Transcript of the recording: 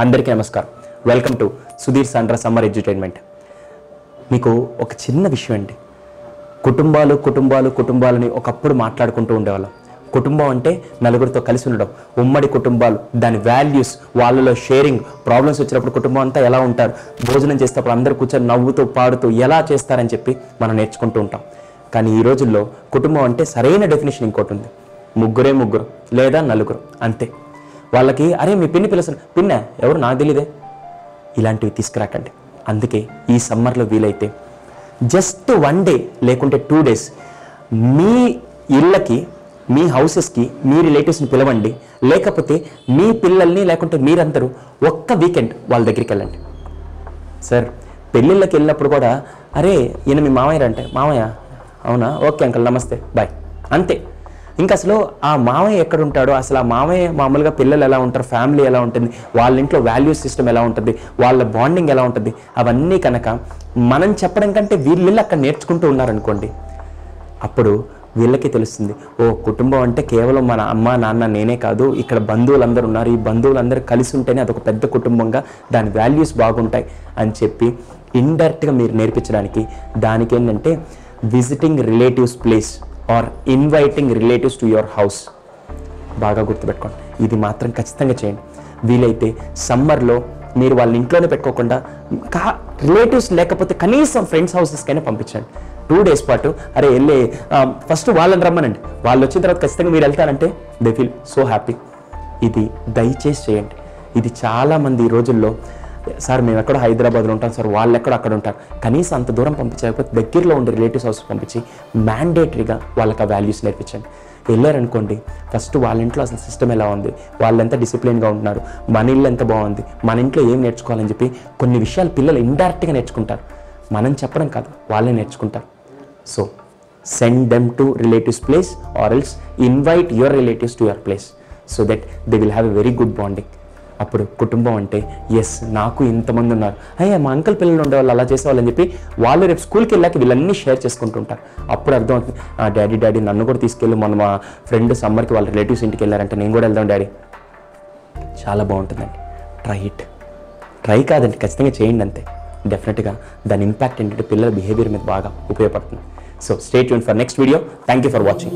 అందరికీ నమస్కారం. Welcome to Sudheer Sandra summer entertainment మీకు ఒక చిన్న విషయం అండి. కుటుంబాలు కుటుంబాలు కుటుంబాలని ఒకప్పుడు మాట్లాడుకుంటూ ఉండేవాళ్ళం. కుటుంబం అంటే నలుగురితో కలిసి ఉండడం. ఉమ్మడి కుటుంబాలు దాని వాల్యూస్ వాళ్ళలో షేరింగ్ ప్రాబ్లమ్స్ వచ్చినప్పుడు కుటుంబం అంతా ఎలా ఉంటారు? భోజనం చేసేటప్పుడు అందరూ కూర్చొని నవ్వుతూ పాడుతూ ఎలా చేస్తారని చెప్పి మనం నేర్చుకుంటూ ఉంటాం. కానీ ఈ రోజుల్లో కుటుంబం అంటే సరైన డెఫినేషన్ ఇంకోటి ఉంది. ముగ్గురే ముగ్గురు లేదా నలుగురు. అంతే. వాళ్ళకి అరే మీ పిన్ని పిలుస్తున్న పిన్న ఎవరు? నాకు తెలియదే ఇలాంటివి తీసుకురాకండి. అందుకే ఈ సమ్మర్లో వీలైతే జస్ట్ వన్ డే లేకుంటే టూ డేస్ మీ ఇళ్ళకి మీ హౌసెస్కి మీ రిలేటివ్స్ని పిలవండి. లేకపోతే మీ పిల్లల్ని లేకుంటే మీరందరూ ఒక్క వీకెండ్ వాళ్ళ దగ్గరికి వెళ్ళండి. సార్ పెళ్ళిళ్ళకి వెళ్ళినప్పుడు కూడా అరే ఈయన మీ మామయ్య అంటే మామయ్య. అవునా? ఓకే అంకల్ నమస్తే. బాయ్. అంతే. ఇంకా అసలు ఆ మామయ్య ఎక్కడ ఉంటాడో అసలు ఆ మామయ్య మామూలుగా పిల్లలు ఎలా ఉంటారు ఫ్యామిలీ ఎలా ఉంటుంది వాళ్ళ ఇంట్లో వాల్యూ సిస్టమ్ ఎలా ఉంటుంది వాళ్ళ బాండింగ్ ఎలా ఉంటుంది అవన్నీ కనుక మనం చెప్పడం కంటే వీళ్ళు అక్కడ నేర్చుకుంటూ ఉన్నారనుకోండి అప్పుడు వీళ్ళకి తెలుస్తుంది ఓ కుటుంబం అంటే కేవలం మన అమ్మ నాన్న నేనే కాదు ఇక్కడ బంధువులందరూ ఉన్నారు ఈ బంధువులందరూ కలిసి ఉంటేనే అదొక పెద్ద కుటుంబంగా దాని వాల్యూస్ బాగుంటాయి అని చెప్పి ఇండైరెక్ట్గా మీరు నేర్పించడానికి దానికి ఏంటంటే visiting relatives place or inviting relatives to your house. బాగా గుర్తుపెట్టుకోండి. ఇది మాత్రం ఖచ్చితంగా చేయండి. వీలైతే సమ్మర్లో మీరు వాళ్ళ ఇంట్లోనే పెట్టుకోకుండా కా రిలేటివ్స్ లేకపోతే కనీసం ఫ్రెండ్స్ హౌసెస్కైనా పంపించండి. టూ డేస్ పాటు అరే వెళ్ళి ఫస్ట్ వాళ్ళని రమ్మనండి. వాళ్ళు వచ్చిన తర్వాత ఖచ్చితంగా మీరు వెళ్తారంటే దే ఫీల్ సో హ్యాపీ ఇది దయచేసి చేయండి. ఇది చాలామంది ఈ రోజుల్లో సార్ మేము ఎక్కడో హైదరాబాద్లో ఉంటాం సార్ వాళ్ళు ఎక్కడో అక్కడ ఉంటారు. కనీసం అంత దూరం పంపించకపోతే దగ్గరలో ఉండే రిలేటివ్స్ హౌస్ పంపించి మ్యాండేటరీగా వాళ్ళకి ఆ వాల్యూస్ నేర్పించండి. వెళ్ళారనుకోండి ఫస్ట్ వాళ్ళ ఇంట్లో అసలు సిస్టమ్ ఎలా ఉంది వాళ్ళు ఎంత డిసిప్లిన్గా ఉంటున్నారు మన ఇల్లు ఎంత బాగుంది మన ఇంట్లో ఏం నేర్చుకోవాలని చెప్పి కొన్ని విషయాలు పిల్లలు ఇండైరెక్ట్గా నేర్చుకుంటారు. మనం చెప్పడం కాదు వాళ్ళే నేర్చుకుంటారు. So send them to relatives place or else invite your relatives to your place so that they will have a very good bonding అప్పుడు కుటుంబం అంటే ఎస్ నాకు ఇంతమంది ఉన్నారు. అయ్యా మా అంకల్ పిల్లలు ఉండేవాళ్ళు అలా చేసేవాళ్ళని చెప్పి వాళ్ళు రేపు స్కూల్కి వెళ్ళాక వీళ్ళన్నీ షేర్ చేసుకుంటుంటారు. అప్పుడు అర్థమవుతుంది ఆ డాడీ డాడీ నన్ను కూడా తీసుకెళ్ళి. మన మా ఫ్రెండ్ సమ్మర్కి వాళ్ళ రిలేటివ్స్ ఇంటికి వెళ్ళారంటే నేను కూడా వెళ్దాం డాడీ. చాలా బాగుంటుందండి. ట్రై ఇట్ ట్రై కాదండి ఖచ్చితంగా చేయండి అంతే. డెఫినెట్గా దాని ఇంపాక్ట్ ఏంటంటే పిల్లల బిహేవియర్ మీద బాగా ఉపయోగపడుతుంది. So stay Yoon for next video thank you for watching